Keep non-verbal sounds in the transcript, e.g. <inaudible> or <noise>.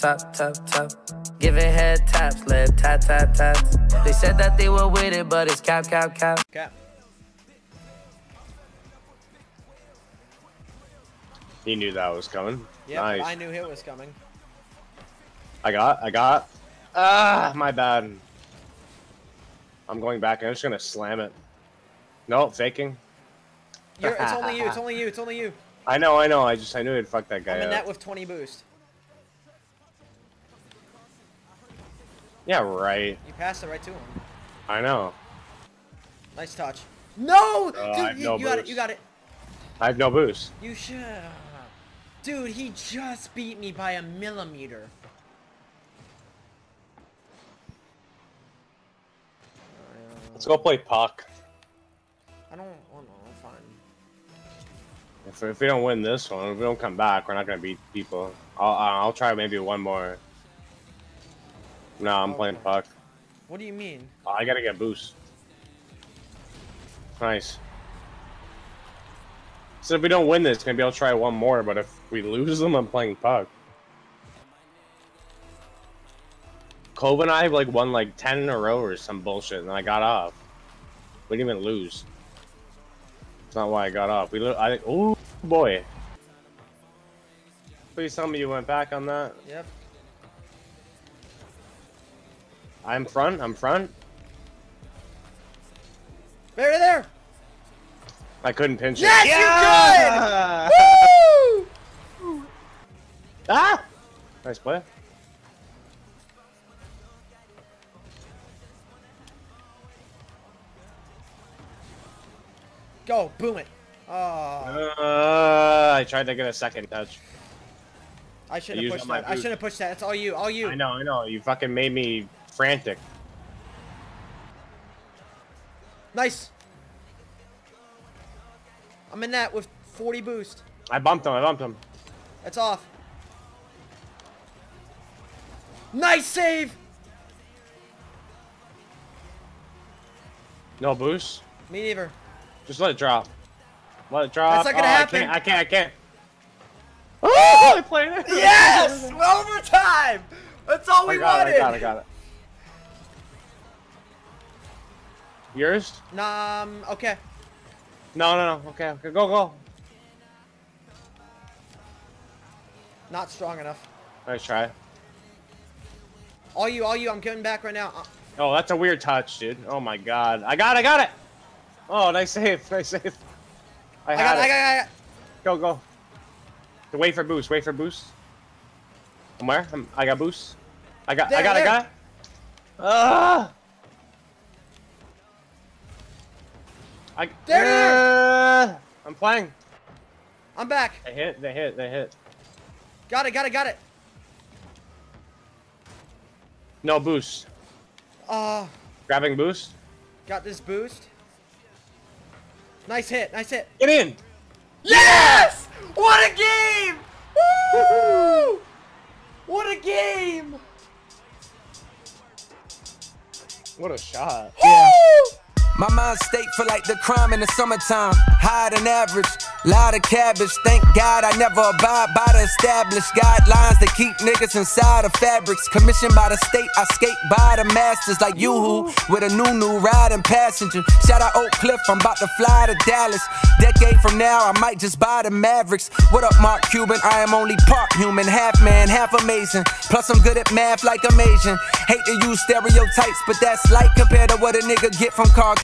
tap, tap, tap. Giving head taps, led tap, tap, tats. They said that they were with it, but it's cap, cap, cap. Cap. He knew that was coming. Yeah, nice. I knew it was coming. I got, I got. Ah, my bad. I'm going back. I'm just gonna slam it. No, faking. You're, it's only you. It's <laughs> only you. It's only you. I know, I know. I just, I knew it'd fuck that guy I'm in up. net with 20 boost. Yeah, right. You passed it right to him. I know. Nice touch. No, oh, I dude, have you, no you got it. You got it. I have no boost. You should. Dude, he just beat me by a millimeter. Let's go play puck. I don't. Oh no, I'm fine. If, if we don't win this one, if we don't come back, we're not gonna beat people. I'll, I'll try maybe one more. No, I'm playing Okay. puck. What do you mean? Oh, I gotta get boost. Nice. So if we don't win this, maybe I'll try one more. But if we lose them, I'm playing puck. Cove and I have like won like ten in a row or some bullshit, and I got off. We didn't even lose. That's not why I got off. We I oh boy. Please tell me you went back on that. Yep. I'm front. I'm front. There, there. I couldn't pinch Yes, it. you could! <laughs> Woo! Ah! Nice play. Go, boom it. Oh, Uh, I tried to get a second touch. I shouldn't used have pushed that. I shouldn't have pushed that. It's all you. All you. I know, I know. You fucking made me frantic. Nice. I'm in that with 40 boost. I bumped him. I bumped him. It's off. Nice save. No boost. Me neither. Just let it drop. Let it drop. That's not gonna Oh, happen. I can't. I can't. I can't. Oh, <laughs> I played it. Yes! Overtime! That's all I we got wanted! it. I got it. I got it. Yours? Nah, um, okay. No, no, no. Okay, okay. Go, go. Not strong enough. Nice try. All you, all you, I'm coming back right now. Uh, Oh, that's a weird touch, dude. Oh my god. I got it. I got it. Oh, nice save. <laughs> Nice save. I, I had got, it. I got, I got. Go, go. Wait for boost. Wait for boost. I'm where? I'm, I got boost. I got. I got. there. I got. Ah. I. There, Uh, I'm playing. I'm back. They hit. They hit. They hit. Got it, got it, got it. No boost. Uh, Grabbing boost. got this boost. Nice hit, nice hit. Get in. Yes! What a game! Woo! What a game! What a shot. Woo! My mind state feel like the crime in the summertime. Higher than average, lot of cabbage. Thank God I never abide by the established guidelines that keep niggas inside of fabrics. Commissioned by the state, I skate by the masters like you with a new new riding passenger. Shout out Oak Cliff, I'm about to fly to Dallas. Decade from now, I might just buy the Mavericks. What up, Mark Cuban? I am only part human, half man, half amazing. Plus, I'm good at math like I'm Asian. Hate to use stereotypes, but that's light compared to what a nigga get from car.